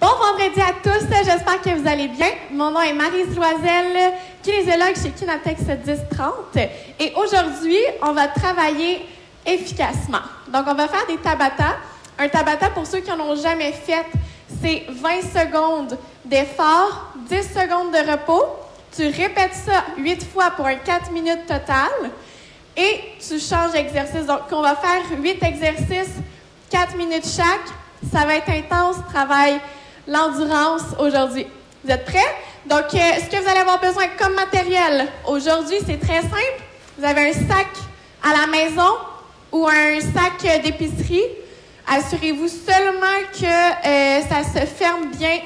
Bon vendredi à tous, j'espère que vous allez bien. Mon nom est Marie Loisel, kinésiologue chez Kinatex 1030. Et aujourd'hui, on va travailler efficacement. Donc, on va faire des tabata. Un tabata, pour ceux qui n'en ont jamais fait, c'est 20 secondes d'effort, 10 secondes de repos. Tu répètes ça 8 fois pour un 4 minutes total. Et tu changes d'exercice. Donc, on va faire 8 exercices, 4 minutes chaque. Ça va être intense, travail l'endurance aujourd'hui. Vous êtes prêts? Donc, euh, ce que vous allez avoir besoin comme matériel aujourd'hui, c'est très simple. Vous avez un sac à la maison ou un sac d'épicerie. Assurez-vous seulement que euh, ça se ferme bien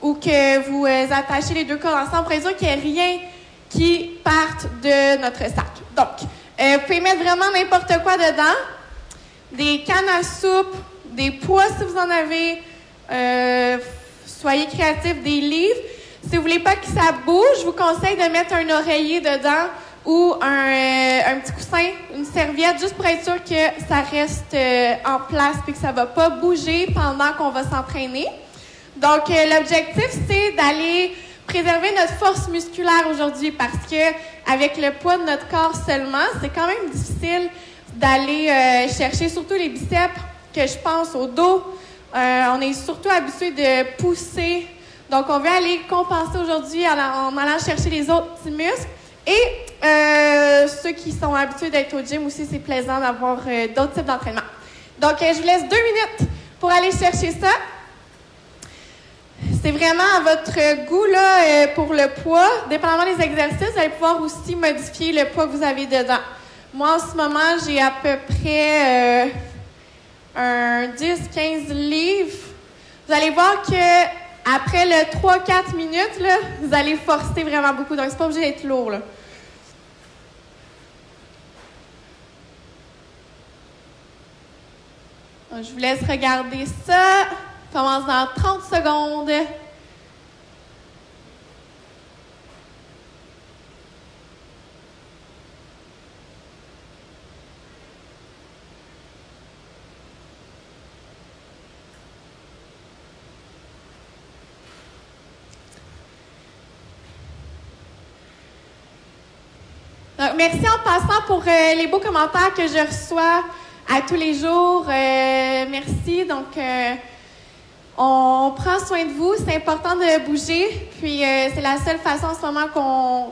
ou que vous euh, attachez les deux cordes ensemble pour être qu'il n'y ait rien qui parte de notre sac. Donc, vous pouvez mettre vraiment n'importe quoi dedans. Des cannes à soupe, des pois si vous en avez, euh, soyez créatifs, des livres. Si vous voulez pas que ça bouge, je vous conseille de mettre un oreiller dedans ou un, euh, petit coussin, une serviette, juste pour être sûr que ça reste euh, en place et que ça va pas bouger pendant qu'on va s'entraîner. Donc, l'objectif, c'est d'aller préserver notre force musculaire aujourd'hui parce que avec le poids de notre corps seulement, c'est quand même difficile d'aller chercher surtout les biceps que je pense au dos, on est surtout habitué de pousser. Donc, on veut aller compenser aujourd'hui en, allant chercher les autres petits muscles. Et euh, ceux qui sont habitués d'être au gym aussi, c'est plaisant d'avoir euh, d'autres types d'entraînement. Donc, je vous laisse deux minutes pour aller chercher ça. C'est vraiment à votre goût là, pour le poids. Dépendamment des exercices, vous allez pouvoir aussi modifier le poids que vous avez dedans. Moi, en ce moment, j'ai à peu près un 10-15 livres, vous allez voir que après le 3-4 minutes, vous allez forcer vraiment beaucoup. Donc, c'est pas obligé d'être lourd. Je vous laisse regarder ça. Commence dans 30 secondes. Merci en passant pour euh, les beaux commentaires que je reçois à tous les jours. Euh, merci. Donc, euh, on prend soin de vous. C'est important de bouger. Puis, c'est la seule façon en ce moment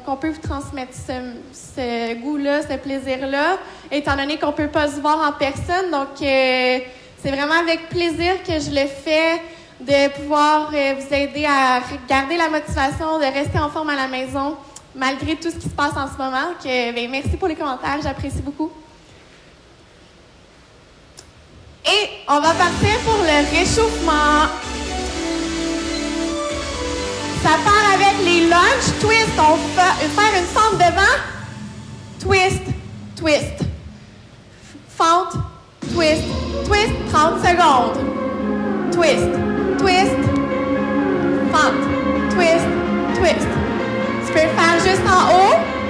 qu'on peut vous transmettre ce, goût-là, ce plaisir-là, étant donné qu'on ne peut pas se voir en personne. Donc, c'est vraiment avec plaisir que je le fais de pouvoir vous aider à garder la motivation, de rester en forme à la maison malgré tout ce qui se passe en ce moment. Que, ben, merci pour les commentaires, j'apprécie beaucoup. Et on va partir pour le réchauffement. Ça part avec les lunch twist. On va faire une fente devant. Twist, twist. Fente, twist, twist. 30 secondes. Twist, twist. Fente, twist, twist. Tu peux faire juste en.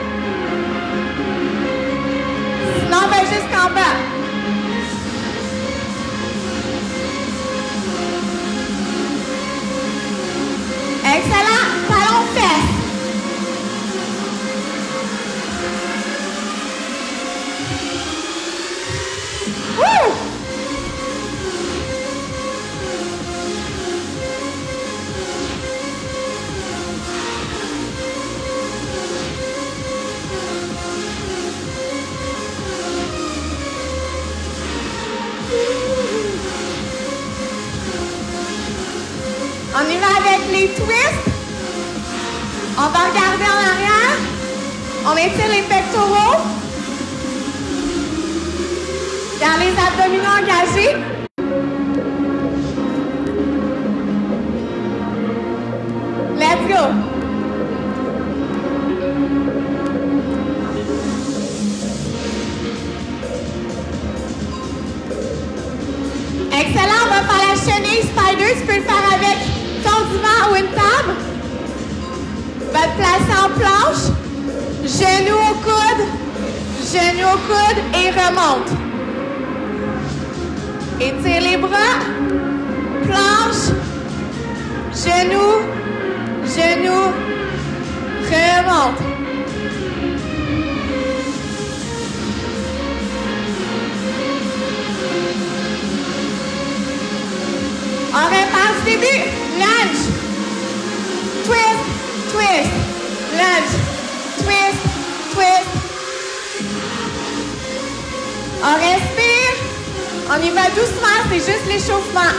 On y va doucement, c'est juste l'échauffement.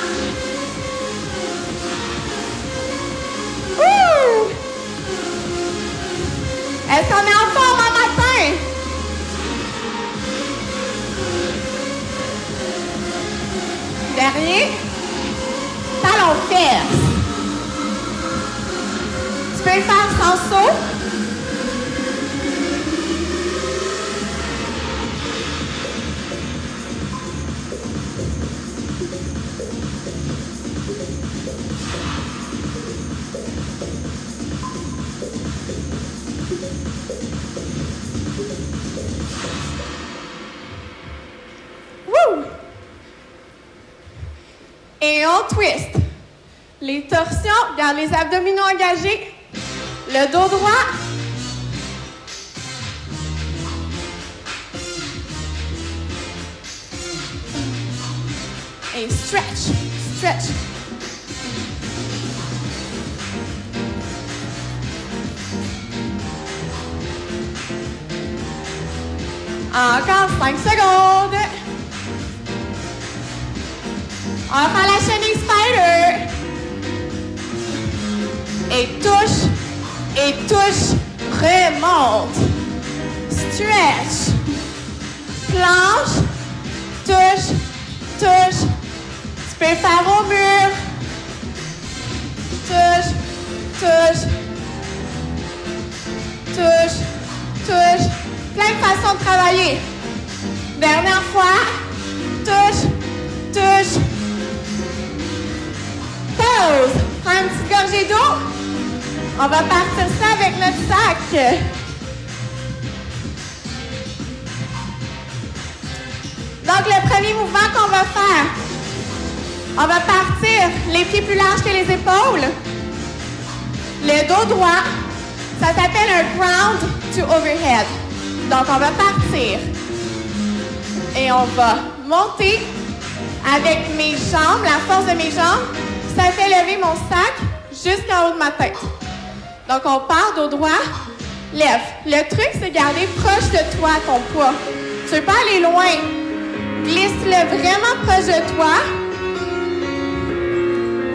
Ouh! Est-ce qu'on est en forme en matin? Dernier. Talon fesse. Tu peux le faire sans saut? Twist. Les torsions, garde les abdominaux engagés. Le dos droit. Et stretch, stretch. Encore 5 secondes. Faire la chenille spider. Et touche, et touche, remonte. Stretch. Planche, touche, touche. Tu peux faire au mur. Touche, touche. Touche, touche. Plein de façons de travailler. Dernière fois. Touche, touche. Une petite gorgée d'eau. On va partir ça avec notre sac. Donc, le premier mouvement qu'on va faire, on va partir les pieds plus larges que les épaules. Le dos droit, ça s'appelle un ground to overhead. Donc, on va partir. Et on va monter avec mes jambes, la force de mes jambes. Ça fait lever mon sac jusqu'en haut de ma tête. Donc, on part dos droit, lève. Le truc, c'est garder proche de toi ton poids. Tu veux pas aller loin. Glisse-le vraiment proche de toi.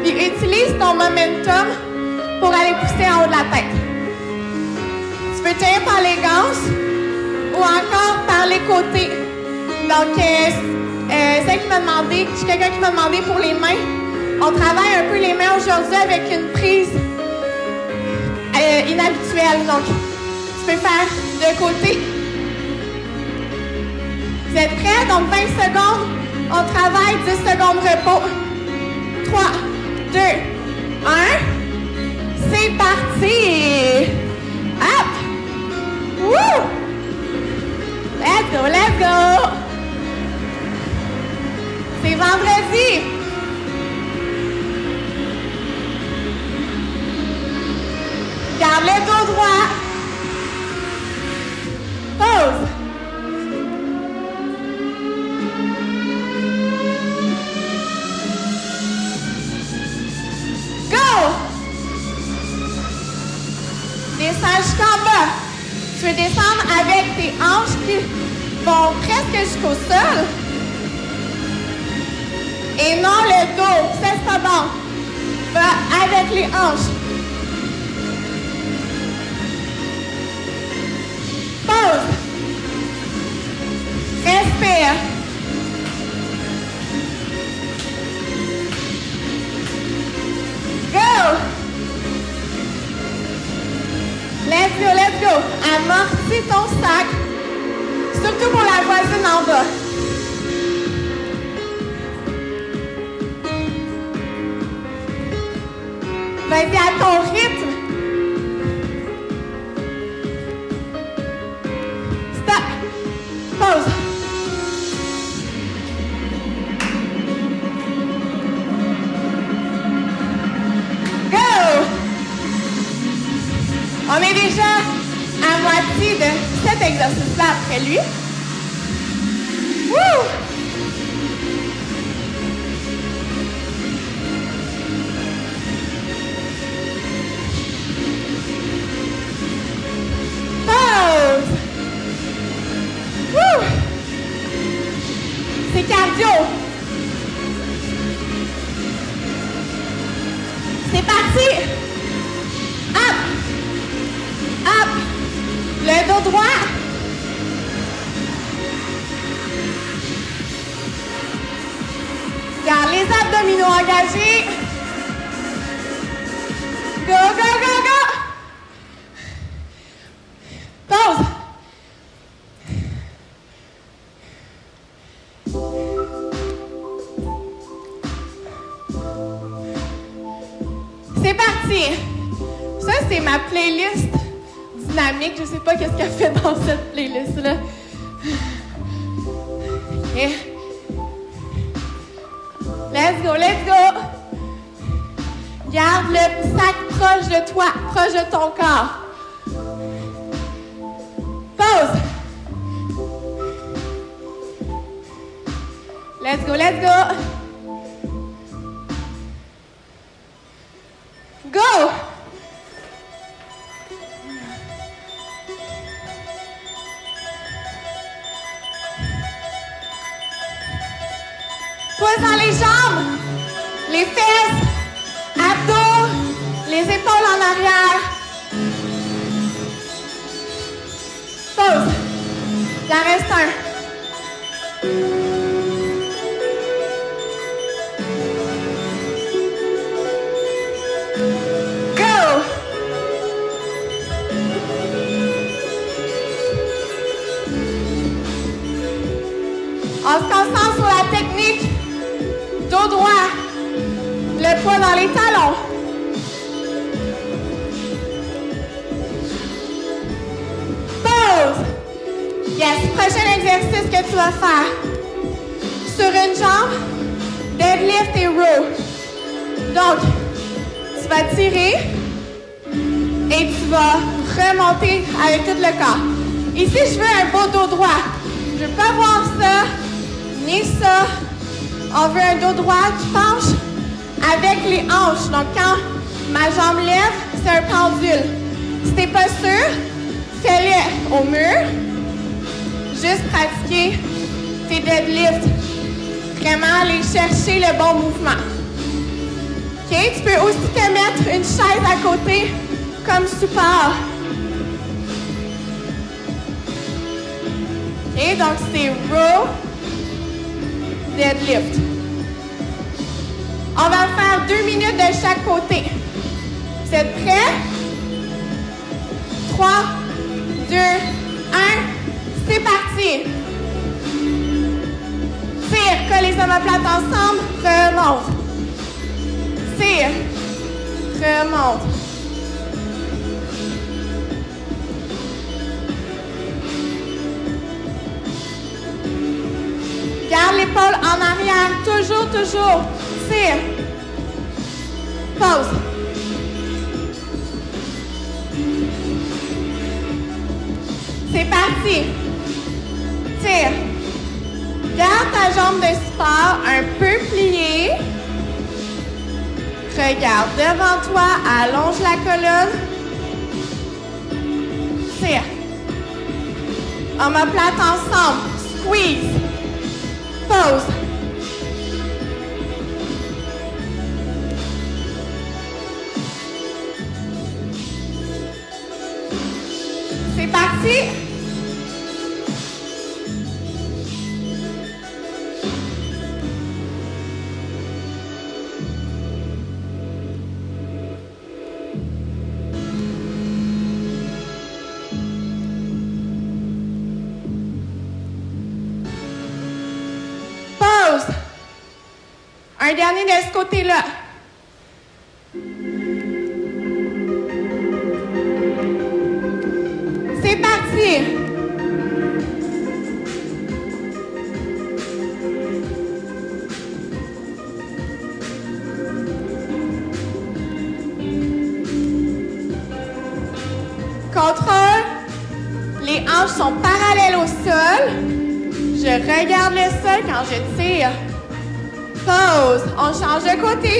Puis utilise ton momentum pour aller pousser en haut de la tête. Tu peux tenir par les ganses ou encore par les côtés. Donc, euh, euh, celle qui m'a demandé, quelqu'un qui m'a demandé pour les mains. On travaille un peu les mains aujourd'hui avec une prise euh, inhabituelle. Donc, tu peux faire de côté. Vous êtes prêts? Donc, 20 secondes. On travaille 10 secondes de repos. 3, 2, 1. C'est parti! Hop! Woo! Let's go, let's go! C'est vendredi! Garde le dos droit. Pause. Go! Descends jusqu'en bas. Tu veux descendre avec tes hanches qui vont presque jusqu'au sol. Et non le dos. C'est pas bon. Va avec les hanches. Pause. Respire. Go. Let's go, let's go. Amortis ton sac. Surtout pour la voisine en bas. Vas-y à ton rythme. De cet exercice-là après lui. C'est parti. Ça, c'est ma playlist dynamique. Je sais pas qu'est-ce qu'elle fait dans cette playlist-là. Ok. Let's go, let's go. Garde le sac proche de toi, proche de ton corps. Let's go, let's go. Avec les hanches. Donc, quand ma jambe lève, c'est un pendule. Si t'es pas sûr, fais-le au mur. Juste pratiquer tes deadlifts. Vraiment aller chercher le bon mouvement. OK? Tu peux aussi te mettre une chaise à côté comme support. OK? Donc, c'est row, deadlift. On va faire deux minutes de chaque côté. Vous êtes prêts? 3, 2, 1. C'est parti. Tire, colle les omoplates ensemble, remonte. Tire, remonte. Garde l'épaule en arrière, toujours, toujours. Tire. Pause. C'est parti. Tire. Garde ta jambe de support un peu pliée. Regarde devant toi, allonge la colonne. Tire. Omoplate ensemble. Squeeze. Pause. C'est parti. Pause. Un dernier de ce côté-là. On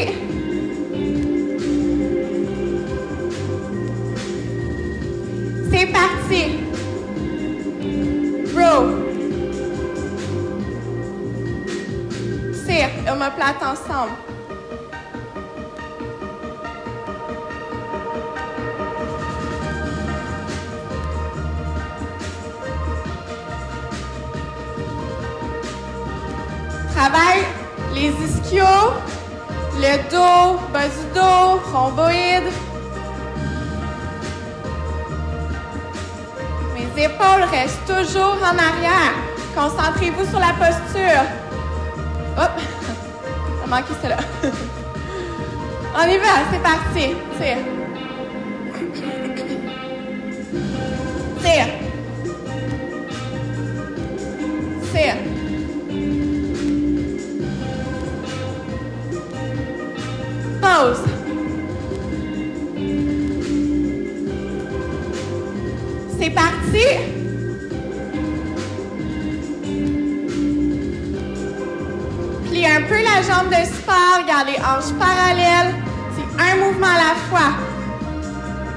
un peu la jambe de sport, garde les hanches parallèles. C'est un mouvement à la fois.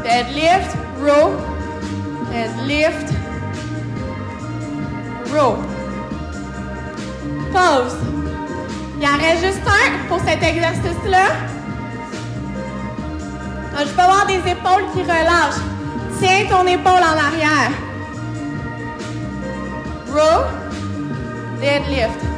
Deadlift, row, deadlift, row. Pause. Il en reste juste un pour cet exercice-là. Je peux avoir des épaules qui relâchent. Tiens ton épaule en arrière. Row, deadlift.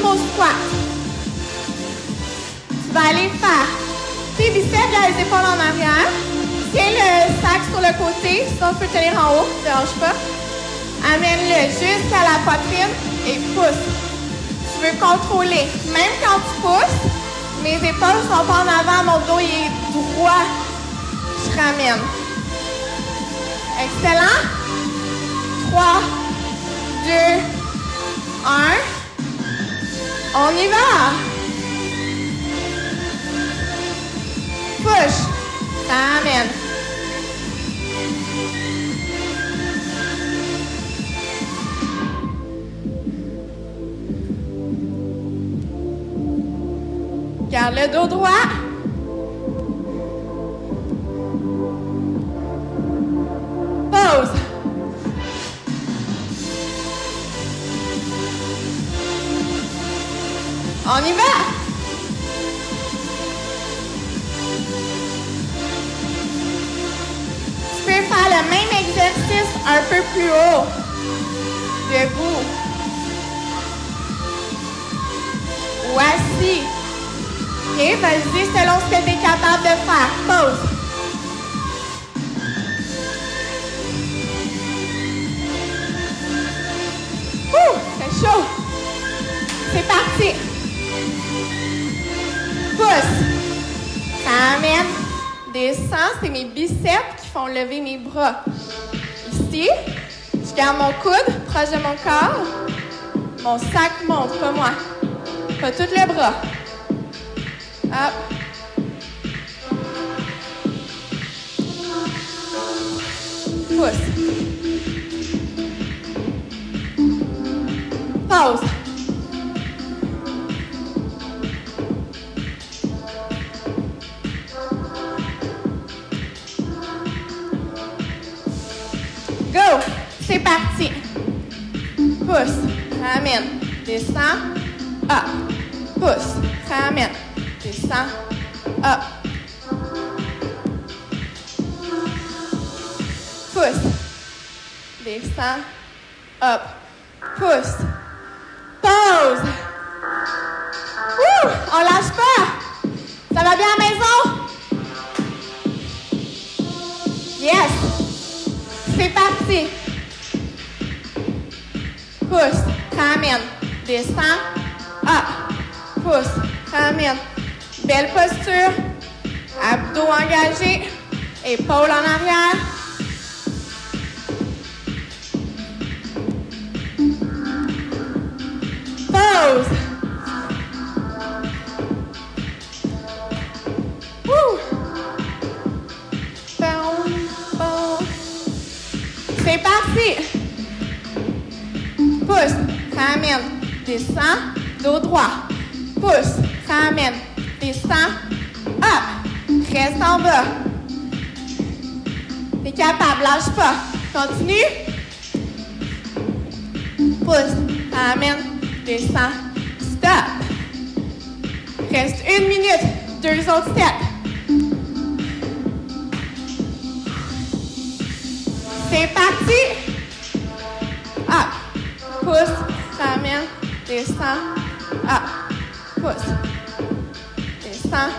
Squat. Tu vas aller faire tes biceps, les épaules en arrière. Tiens le sac sur le côté, sinon tu peux tenir en haut, ne dérange pas. Amène-le jusqu'à la poitrine et pousse. Tu veux contrôler. Même quand tu pousses, mes épaules sont pas en avant, mon dos est droit. Je ramène. Excellent. 3, 2, 1. On y va. Push. Ramène. Garde le dos droit. Ici, je garde mon coude proche de mon corps. Mon sac monte, pas moi. Pas tout le bras. Yes. C'est parti. pousse, ramène, descend, up, pousse, ramène. Belle posture, abdos engagés, épaules en arrière. Pause. Parti. Pousse, ramène, descend, dos droit. Pousse, ramène, descend, up. Reste en bas. T'es capable, lâche pas. Continue. Pousse, ramène, descend, stop. Reste une minute, deux autres steps. C'est parti. Up. Pousse, ramène, descend, up. Pousse, descend.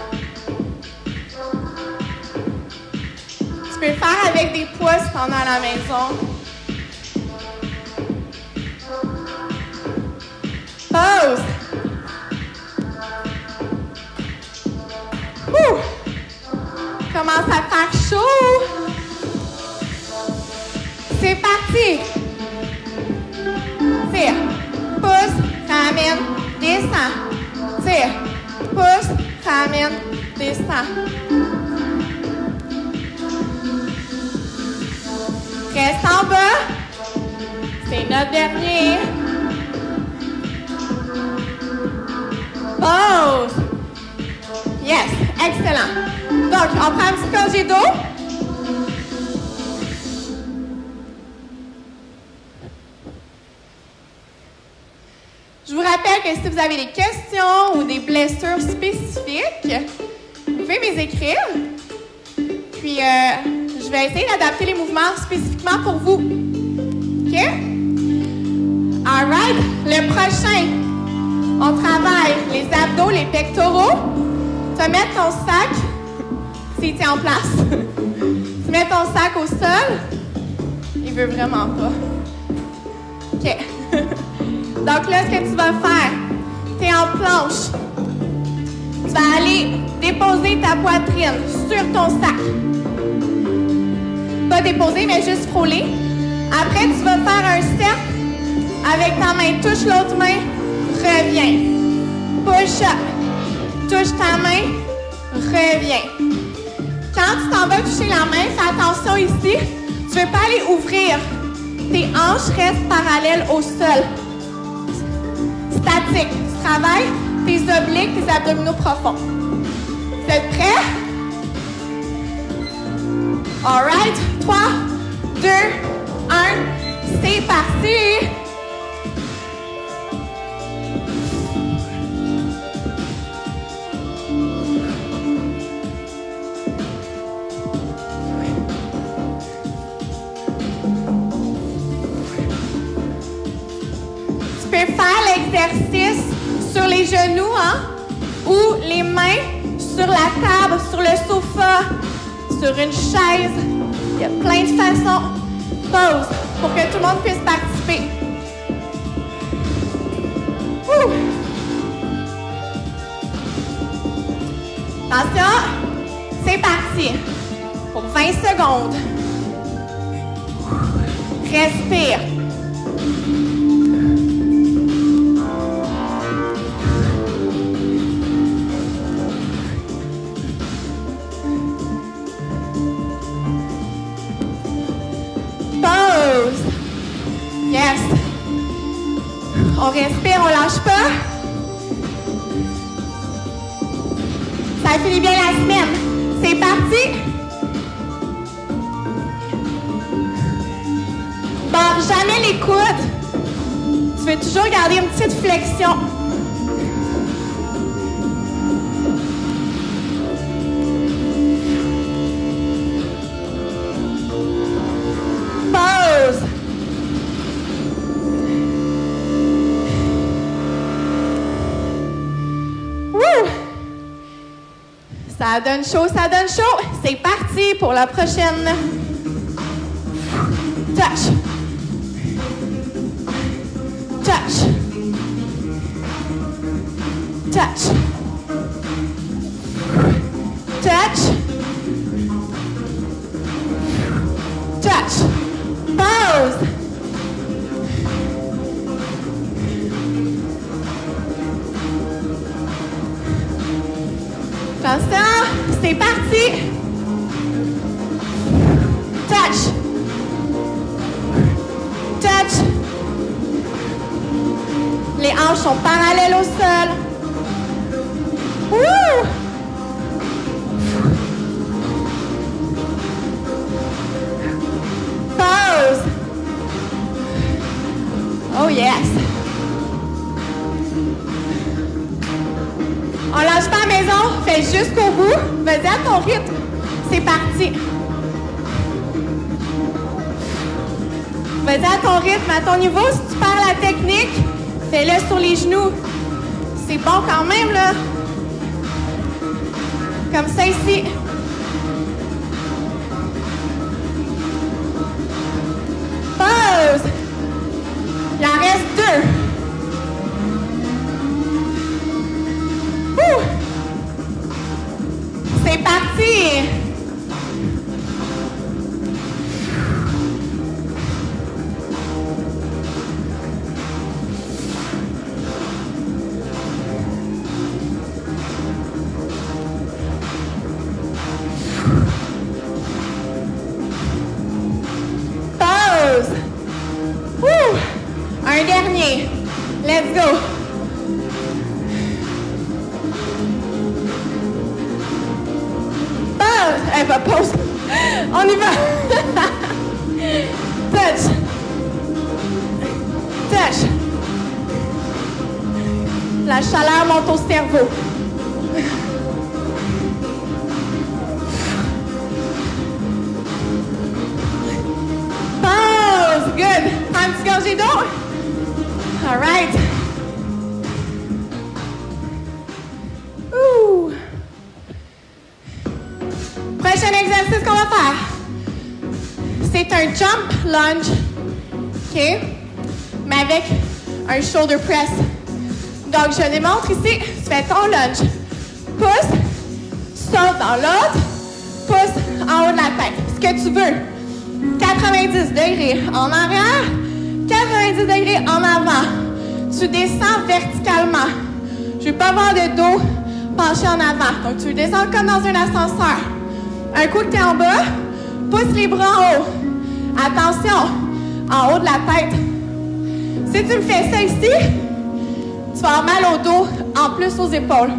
Tu peux faire avec des pouces pendant la maison. Pause. Ouh. Commence à faire chaud. C'est parti. Tire. Pousse, ramène, descend. Tire. Pousse, ramène, descend. Reste en bas. C'est notre dernier. Pause. Yes, excellent. Donc, on prend un petit congé d'eau. Rappelle que si vous avez des questions ou des blessures spécifiques, vous pouvez les écrire. Puis, euh, je vais essayer d'adapter les mouvements spécifiquement pour vous. OK? All right. Le prochain, on travaille les abdos, les pectoraux. Tu vas mettre ton sac, s'il tient en place. tu mets ton sac au sol. Il veut vraiment pas. OK. Donc là, ce que tu vas faire, tu es en planche. Tu vas aller déposer ta poitrine sur ton sac. Pas déposer, mais juste frôler. Après, tu vas faire un cercle avec ta main. Touche l'autre main, reviens. Push up. Touche ta main, reviens. Quand tu t'en vas toucher la main, fais attention ici. Tu ne veux pas aller ouvrir. Tes hanches restent parallèles au sol statique. Tu travailles tes obliques, tes abdominaux profonds. Vous êtes prêts? All right. 3, 2, 1. C'est parti. Les genoux, hein? Ou les mains sur la table, sur le sofa, sur une chaise. Il y a plein de façons. Pause pour que tout le monde puisse participer. Attention, c'est parti. Pour 20 secondes. Respire. On respire, on lâche pas. Ça finit bien la semaine. C'est parti. Barre jamais les coudes. Tu veux toujours garder une petite flexion. Ça donne chaud, ça donne chaud. C'est parti pour la prochaine. Touch. Touch. Touch. Hanches sont parallèles au sol. Woo! Pause. Oh yes. On lâche pas la maison, fais jusqu'au bout. Vas-y à ton rythme. C'est parti. Vas-y à ton rythme, à ton niveau. Si tu perds la technique, fais-le sur les genoux. C'est bon quand même, là. Comme ça ici. Pause. Il en reste deux. Jump lunge. OK? Mais avec un shoulder press. Donc, je démontre ici. Tu fais ton lunge. Pousse. Saute dans l'autre. Pousse en haut de la tête. Ce que tu veux. 90 degrés en arrière, 90 degrés en avant. Tu descends verticalement. Je ne veux pas avoir de dos penché en avant. Donc, tu descends comme dans un ascenseur. Un coup que tu es en bas, pousse les bras en haut. Attention, en haut de la tête. Si tu me fais ça ici, tu vas avoir mal au dos, en plus aux épaules.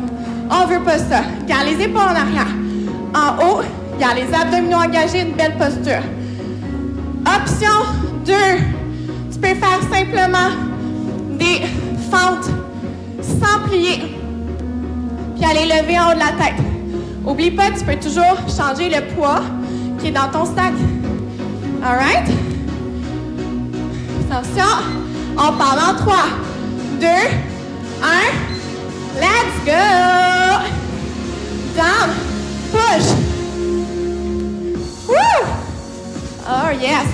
On veut pas ça. Garde les épaules en arrière. En haut, garde les abdominaux engagés, une belle posture. Option 2. Tu peux faire simplement des fentes sans plier. Puis aller lever en haut de la tête. Oublie pas, tu peux toujours changer le poids qui est dans ton sac. Alright? Attention. On part en 3, 2, 1. Let's go! Down. Push. Woo! Oh, yes.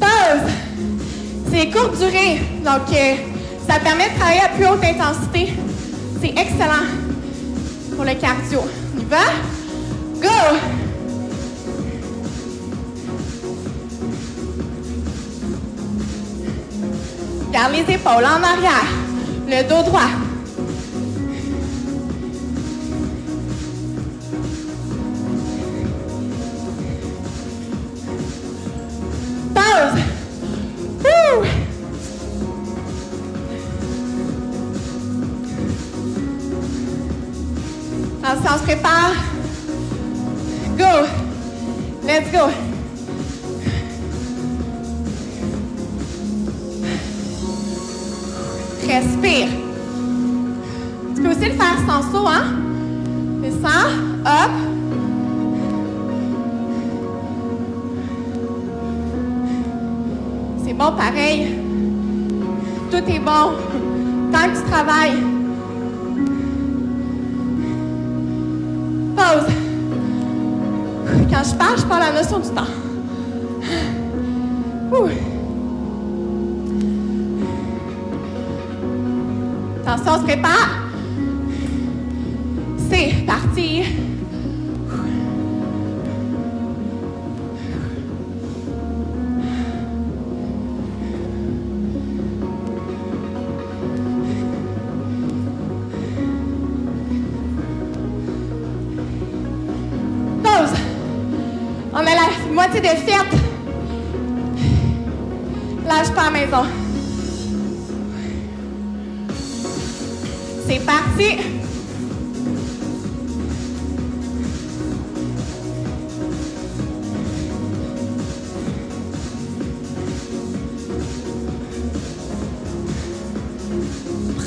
Pause. C'est courte durée, donc euh, ça permet de travailler à plus haute intensité. C'est excellent pour le cardio. On y va? Go! Garde les épaules en arrière. Le dos droit. Tant que tu travailles. Pause. Quand je parle, je parle la notion du temps. Attention, on se prépare.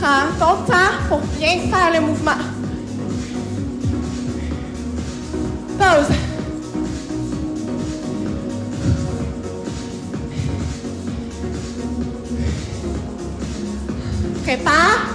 Prends ton temps pour bien faire le mouvement. Pause. Prépare.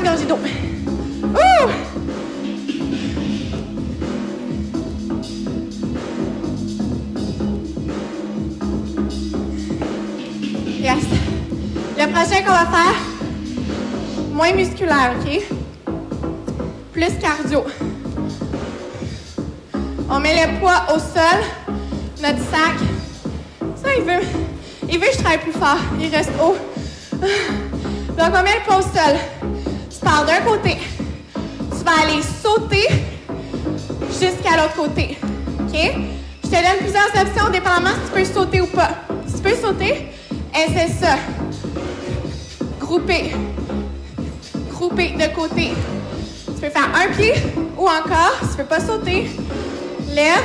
Une gorgée d'eau. Ouh! Yes. Le prochain qu'on va faire, moins musculaire, OK? Plus cardio. On met le poids au sol, notre sac. Ça, il veut, il veut que je travaille plus fort. Il reste haut. Donc, on met le poids au sol. Tu pars d'un côté. Tu vas aller sauter jusqu'à l'autre côté. OK? Je te donne plusieurs options, dépendamment si tu peux sauter ou pas. Si tu peux sauter, essaie ça. Grouper. Grouper de côté. Tu peux faire un pied ou encore, si tu peux pas sauter, lève,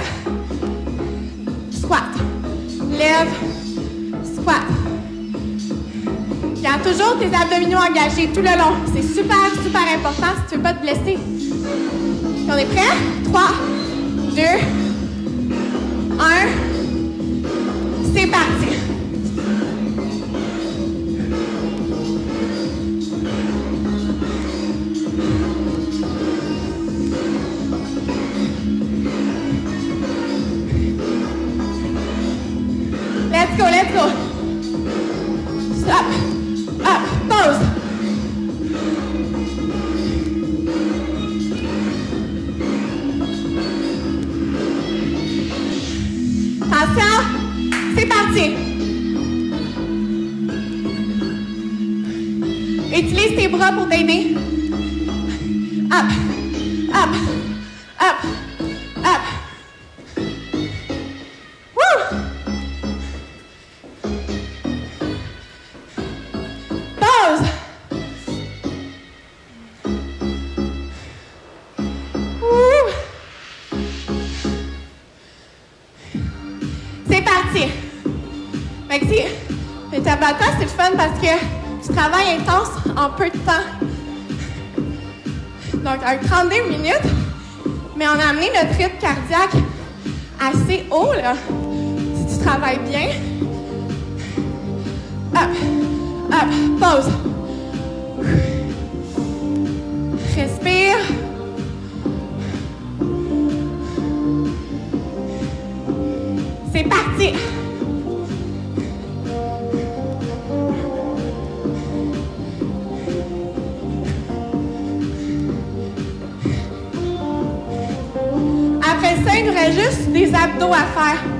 squat. Lève, squat. Toujours tes abdominaux engagés tout le long. C'est super, super important si tu veux pas te blesser. On est prêt? 3, 2, 1. C'est parti. Ouh. C'est parti. Tabata, c'est fun parce que tu travailles intense en peu de temps. Donc, un 32 minutes, mais on a amené notre rythme cardiaque assez haut, là. Si tu travailles bien. Up, Hop, pause. Respire. Des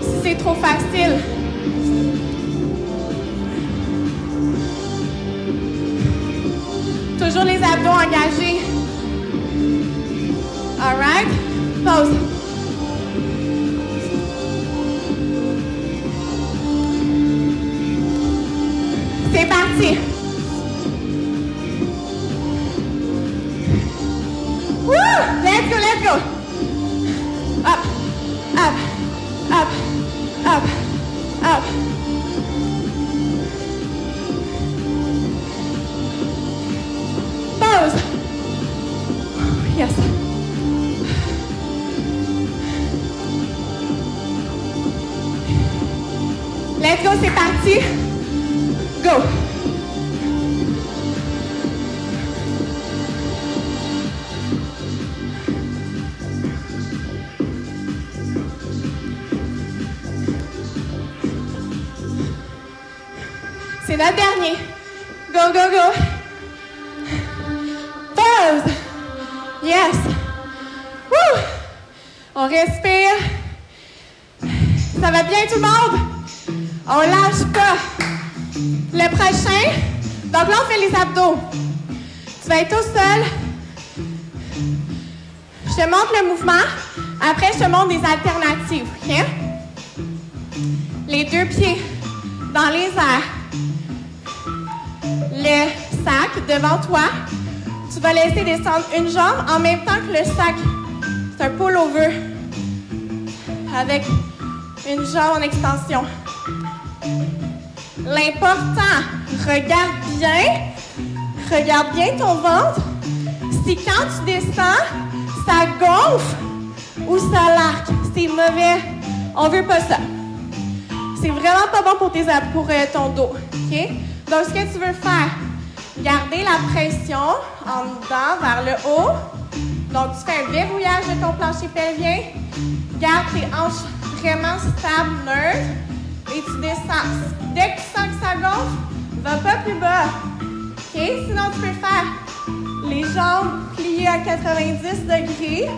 Si c'est trop facile. Toujours les abdos engagés. All right. Pause. C'est parti. C'est parti. Go. C'est notre dernier. Go, go, go. Pause. Yes. Woo. On respire. Ça va bien tout le monde? On lâche pas. Le prochain, donc là on fait les abdos. Tu vas être tout seul. Je te montre le mouvement. Après, je te montre des alternatives. Les deux pieds dans les airs. Le sac devant toi. Tu vas laisser descendre une jambe en même temps que le sac. C'est un pull-over avec une jambe en extension. L'important, regarde bien, regarde bien ton ventre. Si quand tu descends, ça gonfle ou ça l'arque, c'est mauvais. On veut pas ça. C'est vraiment pas bon pour, tes, euh, ton dos. Donc, ce que tu veux faire, garder la pression en dedans vers le haut. Donc, tu fais un verrouillage de ton plancher pelvien. Garde tes hanches vraiment stables, neutres. Et tu descends. Dès que tu sens que ça gonfle, va pas plus bas. OK? Sinon, tu peux faire les jambes pliées à 90 degrés.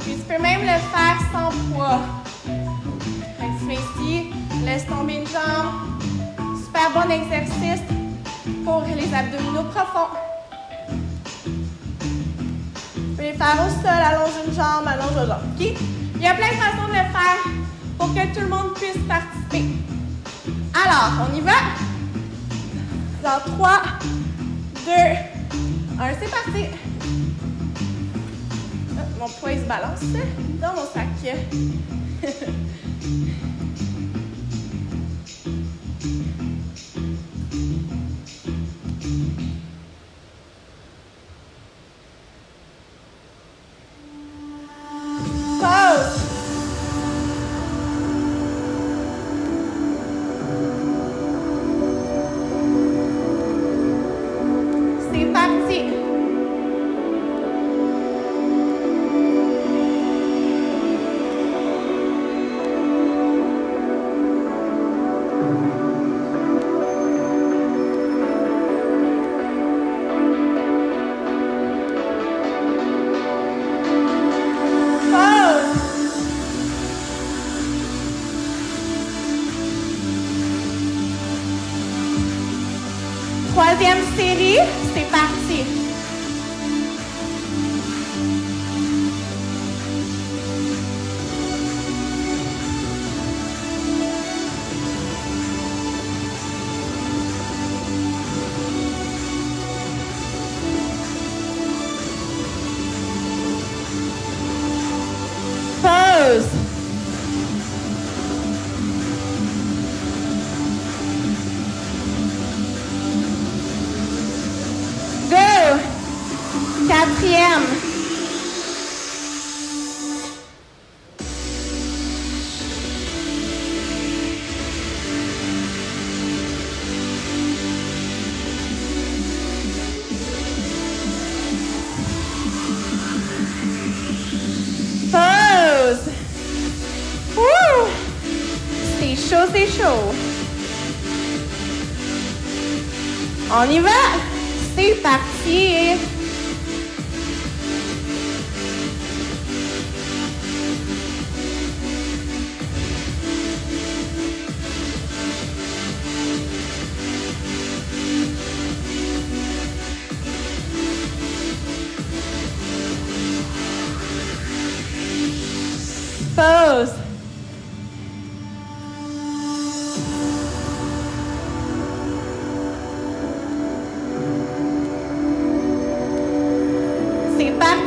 Puis tu peux même le faire sans poids. Fait que tu ici, laisse tomber une jambe. Super bon exercice pour les abdominaux profonds. Faire au sol, allonge une jambe, allonge une jambe. OK? Il y a plein de façons de le faire pour que tout le monde puisse participer. Alors, on y va? Dans 3, 2, 1, c'est parti. Ah, mon poids se balance dans mon sac. On y va?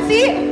C'est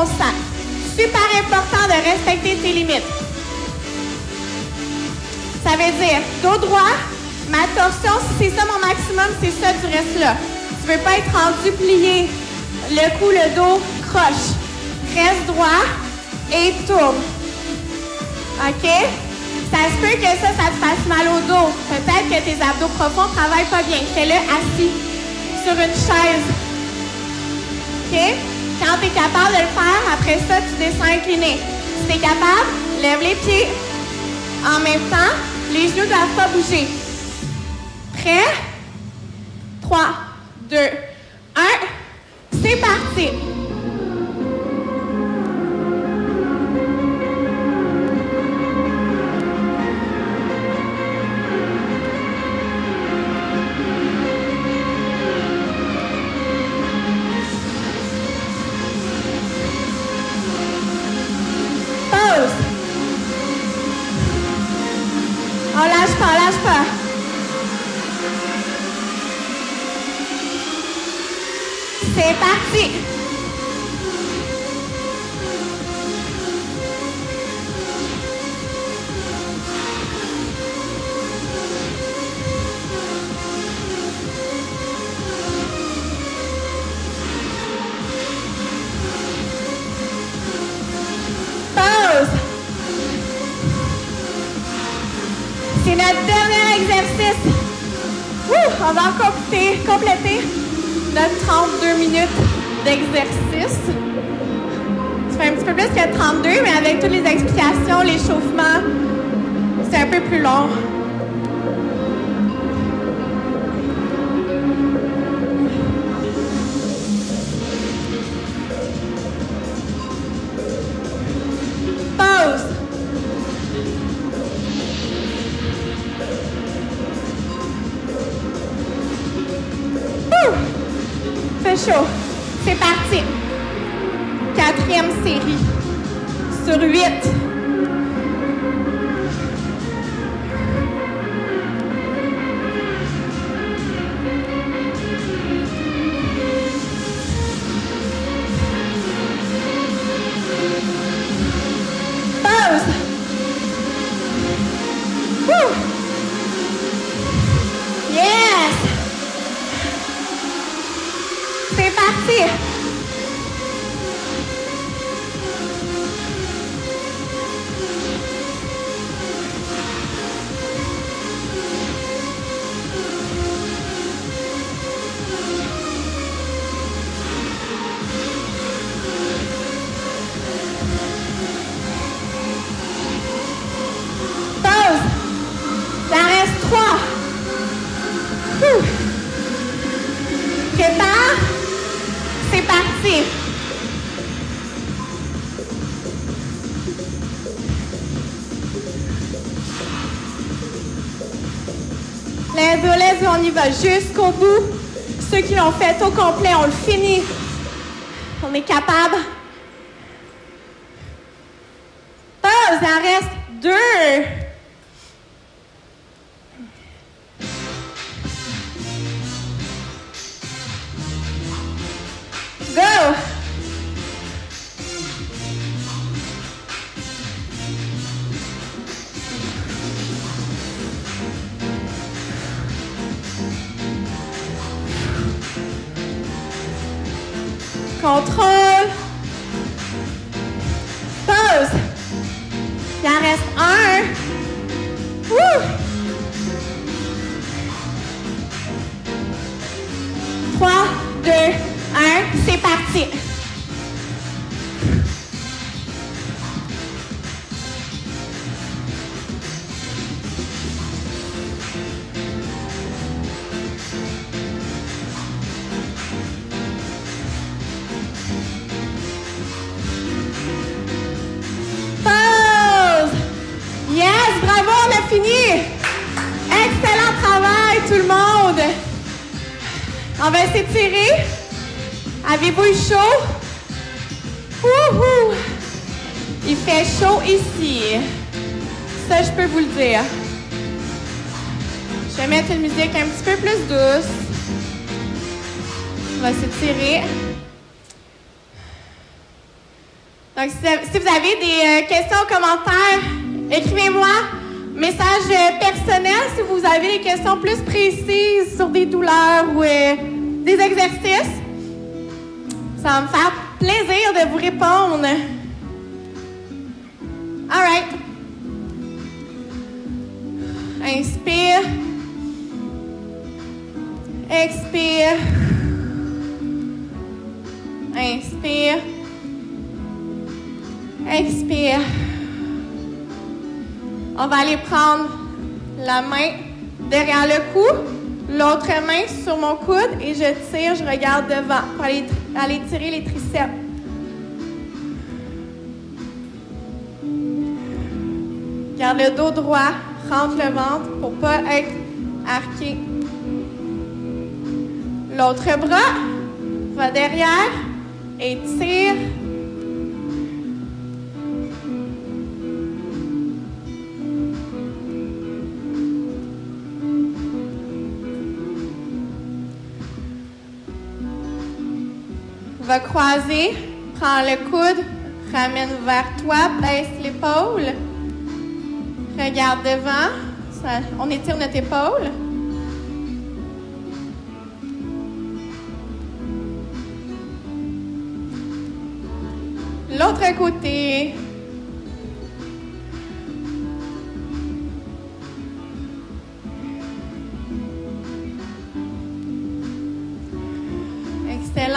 Super important de respecter tes limites. Ça veut dire dos droit, ma torsion, si c'est ça mon maximum, c'est ça du reste là. Tu veux pas être rendu plié. Le cou, le dos, croche. Reste droit et tourne. OK? Ça se peut que ça, ça te fasse mal au dos. Peut-être que tes abdos profonds ne travaillent pas bien. Fais-le assis sur une chaise. OK? Quand tu es capable de le faire, après ça, tu descends incliné. Si tu es capable, lève les pieds. En même temps, les genoux ne doivent pas bouger. Prêt? 3, 2, 1. C'est parti. 何? On y va jusqu'au bout. Ceux qui l'ont fait au complet, on le finit. On est capable. Contrôle. Donc, si, si vous avez des euh, questions ou commentaires, écrivez-moi. Message euh, personnel si vous avez des questions plus précises sur des douleurs ou euh, des exercices. Ça va me faire plaisir de vous répondre. All right. Inspire. Expire. Inspire. Expire. On va aller prendre la main derrière le cou, l'autre main sur mon coude et je tire, je regarde devant pour aller, tirer les triceps. Garde le dos droit, rentre le ventre pour pas être arqué. L'autre bras va derrière et tire. Va croiser, prends le coude, ramène vers toi, baisse l'épaule. Regarde devant, on étire notre épaule. L'autre côté. Excellent.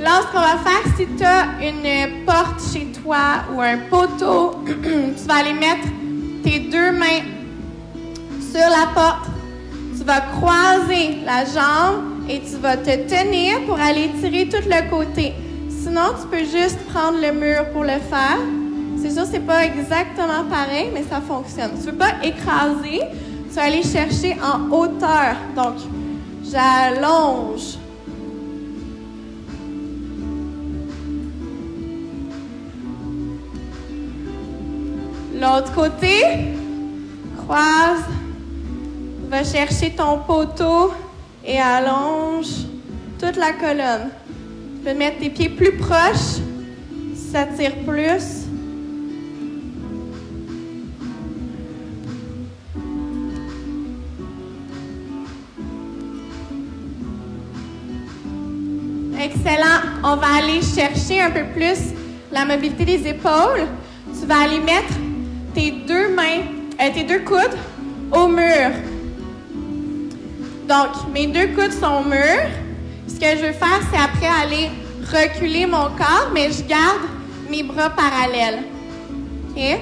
Là, ce qu'on va faire, si tu as une porte chez toi ou un poteau, tu vas aller mettre tes deux mains sur la porte. Tu vas croiser la jambe et tu vas te tenir pour aller tirer tout le côté. Sinon, tu peux juste prendre le mur pour le faire. C'est sûr, c'est pas exactement pareil, mais ça fonctionne. Tu veux pas écraser, tu vas aller chercher en hauteur. Donc, j'allonge. L'autre côté, croise, va chercher ton poteau et allonge toute la colonne. Tu peux mettre tes pieds plus proches ça tire plus. Excellent. On va aller chercher un peu plus la mobilité des épaules. Tu vas aller mettre tes deux mains, euh, tes deux coudes au mur. Donc, mes deux coudes sont au mur. Ce que je veux faire, c'est après aller reculer mon corps, mais je garde mes bras parallèles. OK?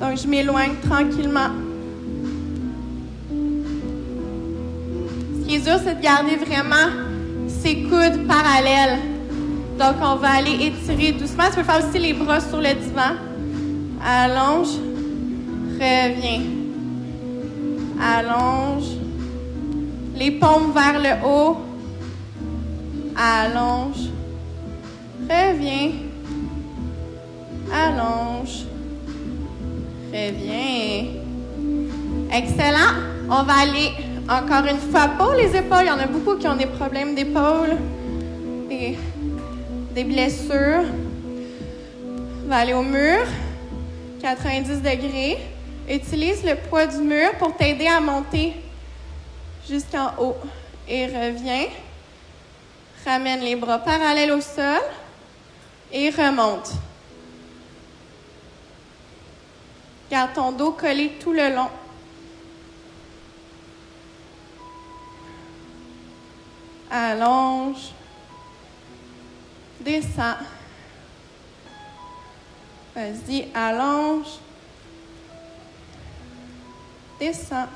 Donc, je m'éloigne tranquillement. Ce qui est dur, c'est de garder vraiment ses coudes parallèles. Donc, on va aller étirer doucement. Tu peux faire aussi les bras sur le divan. Allonge. Reviens. Allonge. Les paumes vers le haut. Allonge. Reviens. Allonge. Reviens. Excellent. On va aller encore une fois pour les épaules. Il y en a beaucoup qui ont des problèmes d'épaule, des, des blessures. On va aller au mur. 90 degrés. Utilise le poids du mur pour t'aider à monter jusqu'en haut. Et reviens. Ramène les bras parallèles au sol et remonte. Garde ton dos collé tout le long. Allonge. Descends. Vas-y, allonge. Descends.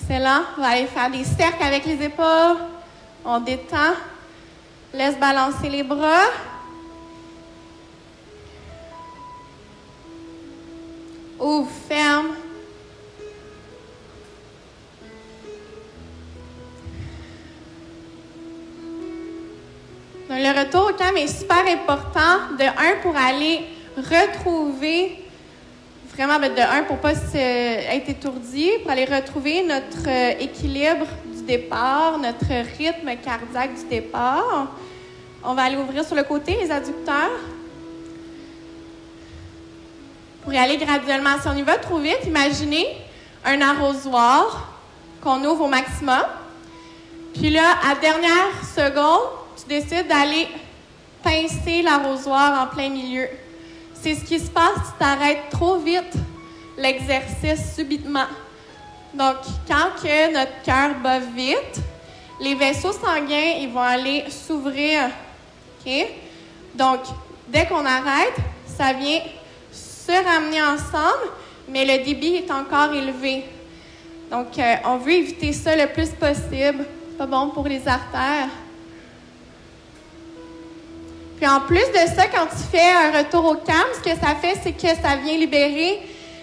Excellent. On va aller faire des cercles avec les épaules. On détend. Laisse balancer les bras. Ouvre, ferme. Donc, le retour au calme est super important. De un, pour aller retrouver, vraiment, ben, de un, pour ne pas être étourdi, pour aller retrouver notre euh, équilibre du départ, notre rythme cardiaque du départ. On va aller ouvrir sur le côté les adducteurs. Pour y aller graduellement. Si on y va trop vite, imaginez un arrosoir qu'on ouvre au maximum. Puis là, à dernière seconde, tu décides d'aller pincer l'arrosoir en plein milieu. C'est ce qui se passe si tu arrêtes trop vite l'exercice subitement. Donc, quand que notre cœur bat vite, les vaisseaux sanguins, ils vont aller s'ouvrir. Donc, dès qu'on arrête, ça vient se ramener ensemble, mais le débit est encore élevé. Donc, euh, on veut éviter ça le plus possible. Pas bon pour les artères. Puis en plus de ça, quand tu fais un retour au calme, ce que ça fait, c'est que ça vient libérer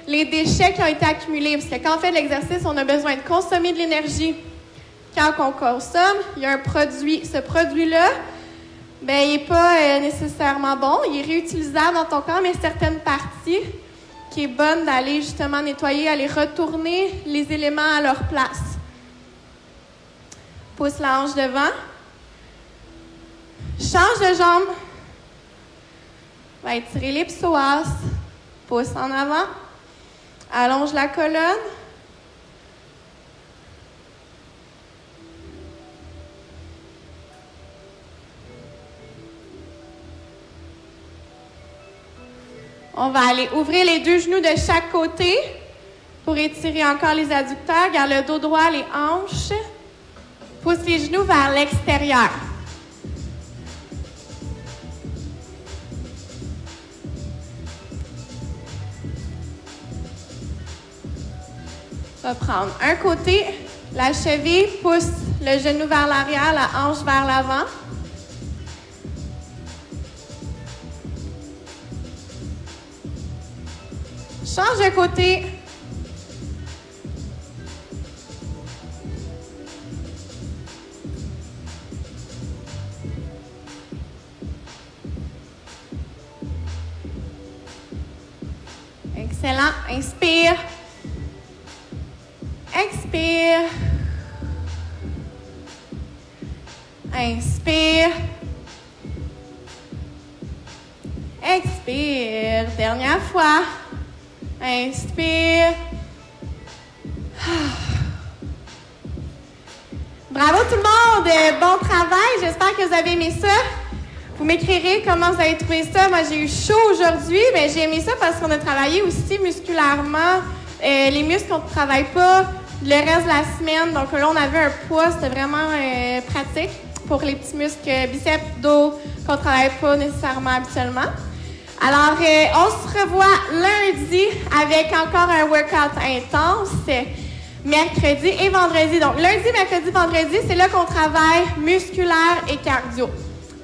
les déchets qui ont été accumulés. Parce que quand on fait de l'exercice, on a besoin de consommer de l'énergie. Quand on consomme, il y a un produit. Ce produit-là, ben, il n'est pas euh, nécessairement bon. Il est réutilisable dans ton corps, mais certaines parties qui est bonne d'aller justement nettoyer, aller retourner les éléments à leur place. Pousse la hanche devant. Change de jambe. Va étirer les psoas. Pousse en avant. Allonge la colonne. On va aller ouvrir les deux genoux de chaque côté pour étirer encore les adducteurs. Garde le dos droit, les hanches. Pousse les genoux vers l'extérieur. On va prendre un côté, la cheville, pousse le genou vers l'arrière, la hanche vers l'avant. Change de côté. Excellent. Inspire. Expire. Inspire. Expire. Dernière fois. Inspire. Bravo tout le monde. Bon travail. J'espère que vous avez aimé ça. Vous m'écrirez comment vous avez trouvé ça. Moi, j'ai eu chaud aujourd'hui, mais j'ai aimé ça parce qu'on a travaillé aussi musculairement. Euh, les muscles qu'on ne travaille pas le reste de la semaine. Donc là, on avait un poids. C'était vraiment euh, pratique pour les petits muscles biceps, dos qu'on ne travaille pas nécessairement habituellement. Alors, euh, on se revoit lundi avec encore un workout intense, mercredi et vendredi. Donc, lundi, mercredi, vendredi, c'est là qu'on travaille musculaire et cardio.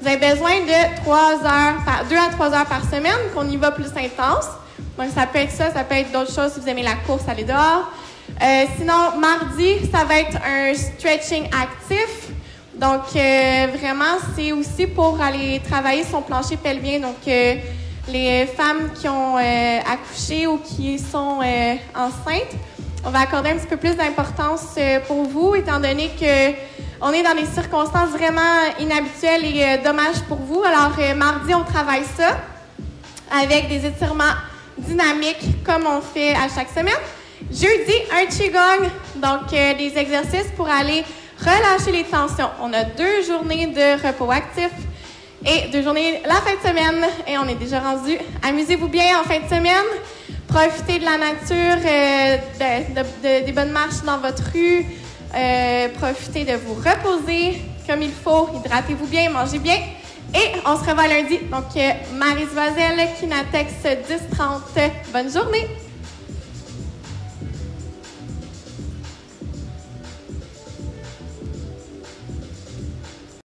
Vous avez besoin de 3 heures, par, 2 à 3 heures par semaine, qu'on y va plus intense. Donc, ça peut être ça, ça peut être d'autres choses si vous aimez la course, aller dehors. Euh, sinon, mardi, ça va être un stretching actif. Donc, euh, vraiment, c'est aussi pour aller travailler son plancher pelvien. Donc, euh, les femmes qui ont accouché ou qui sont enceintes, on va accorder un petit peu plus d'importance pour vous, étant donné que on est dans des circonstances vraiment inhabituelles et dommages pour vous. Alors, mardi, on travaille ça avec des étirements dynamiques comme on fait à chaque semaine. Jeudi, un Qigong, donc des exercices pour aller relâcher les tensions. On a deux journées de repos actif et deux journées la fin de semaine. Et on est déjà rendu. Amusez-vous bien en fin de semaine. Profitez de la nature, euh, de, de, des bonnes marches dans votre rue. Euh, profitez de vous reposer comme il faut. Hydratez-vous bien, mangez bien. Et on se revoit lundi. Donc, euh, Marie Vazel, Kinatex 1030. Bonne journée!